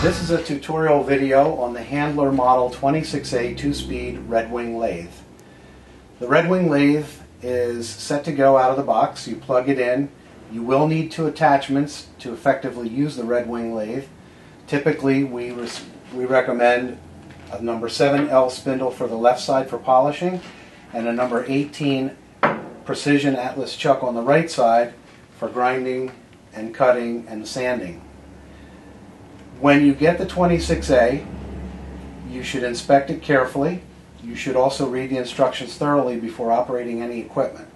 This is a tutorial video on the Handler Model 26A two-speed Red Wing lathe. The Red Wing lathe is set to go out of the box. You plug it in. You will need two attachments to effectively use the Red Wing lathe. Typically, we, we recommend a number 7L spindle for the left side for polishing and a number 18 Precision Atlas chuck on the right side for grinding and cutting and sanding. When you get the 26A, you should inspect it carefully. You should also read the instructions thoroughly before operating any equipment.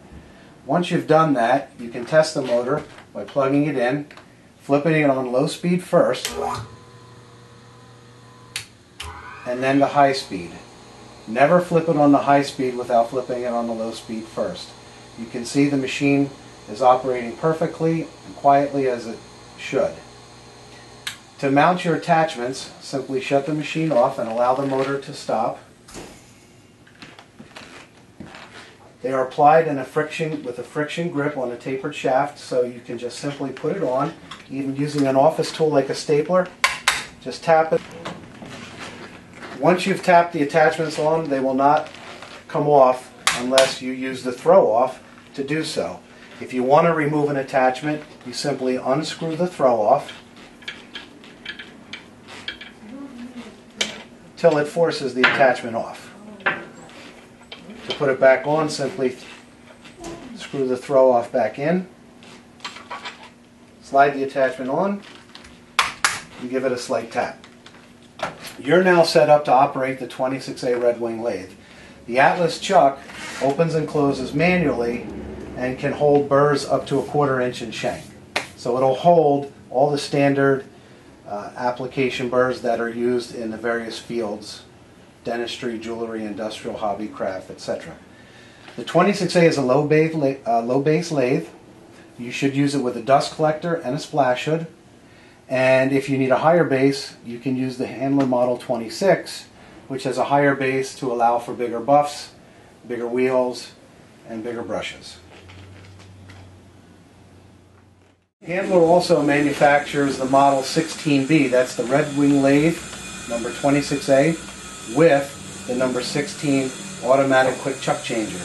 Once you've done that, you can test the motor by plugging it in, flipping it on low speed first, and then the high speed. Never flip it on the high speed without flipping it on the low speed first. You can see the machine is operating perfectly and quietly as it should. To mount your attachments, simply shut the machine off and allow the motor to stop. They are applied in a friction with a friction grip on a tapered shaft, so you can just simply put it on, even using an office tool like a stapler. Just tap it. Once you've tapped the attachments on, they will not come off unless you use the throw off to do so. If you want to remove an attachment, you simply unscrew the throw off till it forces the attachment off. To put it back on, simply screw the throw off back in, slide the attachment on, and give it a slight tap. You're now set up to operate the 26A Red Wing lathe. The Atlas chuck opens and closes manually and can hold burrs up to a quarter inch in shank. So it'll hold all the standard uh, application burrs that are used in the various fields dentistry, jewelry, industrial, hobby, craft, etc. The 26A is a low base, uh, low base lathe. You should use it with a dust collector and a splash hood. And if you need a higher base, you can use the Handler Model 26, which has a higher base to allow for bigger buffs, bigger wheels, and bigger brushes. Handler also manufactures the Model 16B, that's the Red Wing lathe, number 26A, with the number 16 automatic quick chuck changer.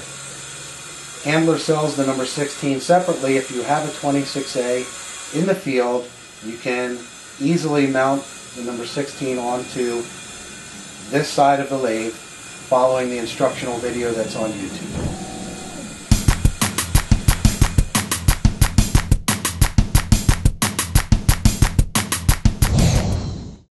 Handler sells the number 16 separately. If you have a 26A in the field, you can easily mount the number 16 onto this side of the lathe following the instructional video that's on YouTube.